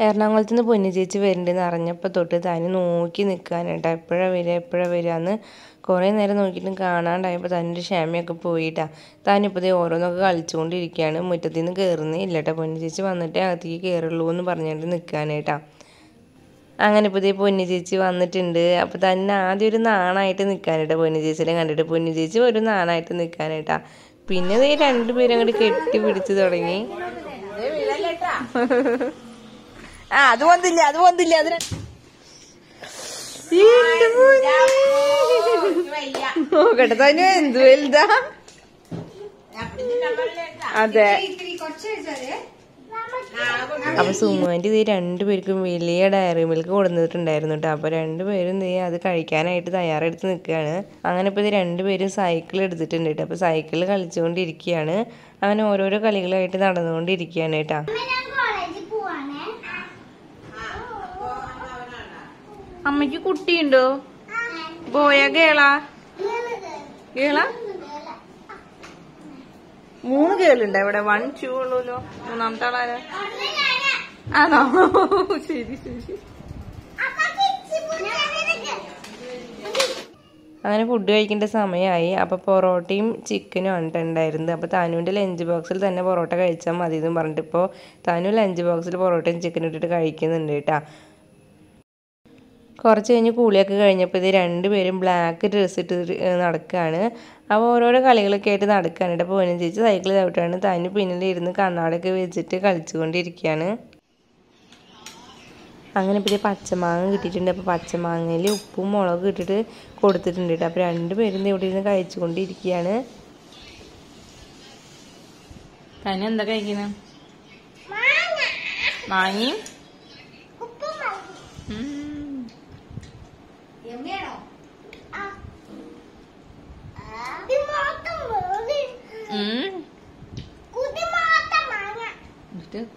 എറണാകുളത്ത് നിന്ന് പൊന്നു ചേച്ചി വരുന്നുണ്ടെന്ന് അറിഞ്ഞപ്പോൾ തൊട്ട് തനി നോക്കി നിൽക്കാനായിട്ടാ എപ്പോഴാണ് വരിക എപ്പോഴാണ് വരിക എന്ന് കുറേ നേരം നോക്കിയിട്ടും കാണാണ്ടായപ്പോൾ തന്റെ ക്ഷമയൊക്കെ പോയിട്ടാണ് താനിപ്പോൾ ഓരോന്നൊക്കെ കളിച്ചുകൊണ്ടിരിക്കുകയാണ്. മുറ്റത്തിൽ നിന്ന് കയറുന്നേ ഇല്ല കേട്ടോ പൊന്നു ചേച്ചി വന്നിട്ടേ അകത്തേക്ക് കയറുള്ളൂ എന്ന് പറഞ്ഞുകൊണ്ട് നിൽക്കാനായിട്ടാ അങ്ങനെ ഇതേ പൊന്നു ചേച്ചി വന്നിട്ടുണ്ട്. അപ്പോൾ തന്നെ ആദ്യം ഒരു നാണായിട്ട് നിൽക്കാനായിട്ടാ പൊന്നു ചേച്ചിനെ കണ്ടിട്ട്. പൊന്നു ചേച്ചി ഒരു നാണായിട്ട് നിൽക്കാനായിട്ടാ പിന്നെ രണ്ടുപേരും അങ്ങോട്ട് കെട്ടി പിടിച്ച് തുടങ്ങി ആ അത് വന്നില്ല അത് വന്നില്ല അതിന്. നോക്കട്ടെ തന്നെ എന്ത് വലുതാ? അതെ. അപ്പൊ സുമുവിന്റെ ഇത് രണ്ടുപേർക്കും വലിയ ഡയറി മിൽക്ക് കൊടുത്തിട്ടുണ്ടായിരുന്നു കേട്ടോ അപ്പൊ രണ്ടുപേരും നീ അത് കഴിക്കാനായിട്ട് തയ്യാറെടുത്ത് നിൽക്കുകയാണ്. അങ്ങനെ ഇപ്പൊ ഇത് രണ്ടുപേരും സൈക്കിൾ എടുത്തിട്ടുണ്ട് കേട്ടോ അപ്പൊ സൈക്കിൾ കളിച്ചുകൊണ്ടിരിക്കുകയാണ്. അങ്ങനെ ഓരോരോ കളികളായിട്ട് നടന്നുകൊണ്ടിരിക്കുകയാണ് കേട്ടോ അമ്മയ്ക്ക് കുട്ടിയുണ്ടോ? ബോയ കേള കേള മൂന്ന് കേളുണ്ടോ ഇവിടെ. വൺ ടു ഉള്ളൂല്ലോ മൂന്നാമത്തെ ആളാരാ? ആണോ? ശരി ശരി. അങ്ങനെ ഫുഡ് കഴിക്കേണ്ട സമയമായി അപ്പോൾ പൊറോട്ടയും ചിക്കനും ആണ് ഉണ്ടായിരുന്നത് അപ്പോൾ താനുവിന്റെ ലഞ്ച് ബോക്സിൽ തന്നെ പൊറോട്ട കഴിച്ചാൽ മതി എന്ന് പറഞ്ഞിട്ട് ഇപ്പോൾ താനു ലഞ്ച് ബോക്സിൽ പൊറോട്ടയും ചിക്കനും ഇട്ടിട്ട് കഴിക്കുന്നുണ്ട് കേട്ടോ കുറച്ച് കഴിഞ്ഞ് കൂളിയൊക്കെ കഴിഞ്ഞപ്പോൾ ഇത് രണ്ടുപേരും ബ്ലാക്ക് ഡ്രസ്സ് ഇട്ട് നടക്കുകയാണ് അപ്പോൾ ഓരോരോ കളികളൊക്കെ ആയിട്ട് നടക്കുകയാണ് ഇവിടെ പോനും ചേച്ചി സൈക്കിൾ ചവിട്ടാണ് താന് പിന്നിലിരുന്ന് കണ്ണാടൊക്കെ വെച്ചിട്ട് കളിച്ചുകൊണ്ടിരിക്കുകയാണ്. അങ്ങനെ ഇപ്പോൾ ഇത് പച്ചമാങ്ങ കിട്ടിയിട്ടുണ്ട്. അപ്പോൾ പച്ചമാങ്ങയിൽ ഉപ്പും മുളകും ഇട്ടിട്ട് കൊടുത്തിട്ടുണ്ട് കേട്ടോ. അപ്പോൾ രണ്ടുപേരും ഇവിടെ ഇരുന്ന് കഴിച്ചുകൊണ്ടിരിക്കുകയാണ്. തന്നെ എന്താ കഴിക്കുന്നത് മാങ്ങയും?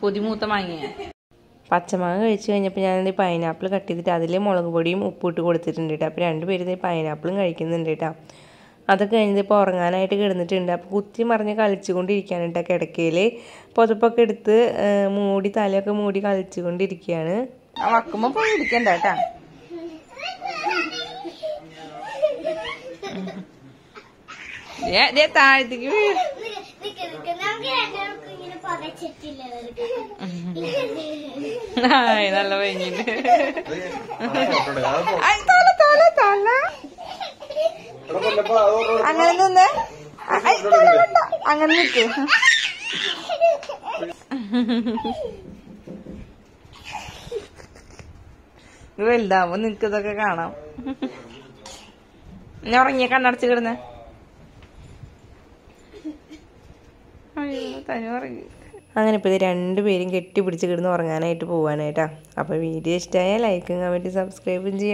പൊതിമൂത്ത മാങ്ങ പച്ചമാങ്ങ കഴിച്ചു കഴിഞ്ഞപ്പോൾ ഞാൻ ഈ പൈനാപ്പിൾ കട്ട് ചെയ്തിട്ട് അതിൽ മുളക് പൊടിയും ഉപ്പിട്ട് കൊടുത്തിട്ടുണ്ട് കേട്ടോ. അപ്പോൾ രണ്ടുപേരും ഈ പൈനാപ്പിളും കഴിക്കുന്നുണ്ട് കേട്ടോ. അതൊക്കെ കഴിഞ്ഞത് ഇപ്പോൾ ഉറങ്ങാനായിട്ട് കിടന്നിട്ടുണ്ട്. അപ്പോൾ കുത്തി മറിഞ്ഞ് കളിച്ചുകൊണ്ടിരിക്കുകയാണ് കേട്ടോ കിടക്കയിൽ പുതപ്പൊക്കെ എടുത്ത് മൂടി തലയൊക്കെ മൂടി കളിച്ചുകൊണ്ടിരിക്കുകയാണ്. വക്കുമ്പോൾ പോയി ഇരിക്കണ്ട കേട്ടാ. താഴത്തേക്ക് നല്ല ആയ്, തല, തല, തല. അങ്ങനെ നിന്ന്. അങ്ങനെ നിൽക്ക് വലുതാവുമ്പോ നിനക്ക് ഇതൊക്കെ കാണാം. ഞാൻ ഉറങ്ങിയ കണ്ണടച്ച് കിടന്ന്. ഉറങ്ങി. അങ്ങനെ ഇപ്പോൾ ഇത് രണ്ടുപേരും കെട്ടിപ്പിടിച്ച് കിടന്ന് ഉറങ്ങാനായിട്ട് പോകാനായിട്ടാ അപ്പോൾ വീഡിയോ ഇഷ്ടമായാൽ ലൈക്കും കമന്റും സബ്സ്ക്രൈബും ചെയ്യണം.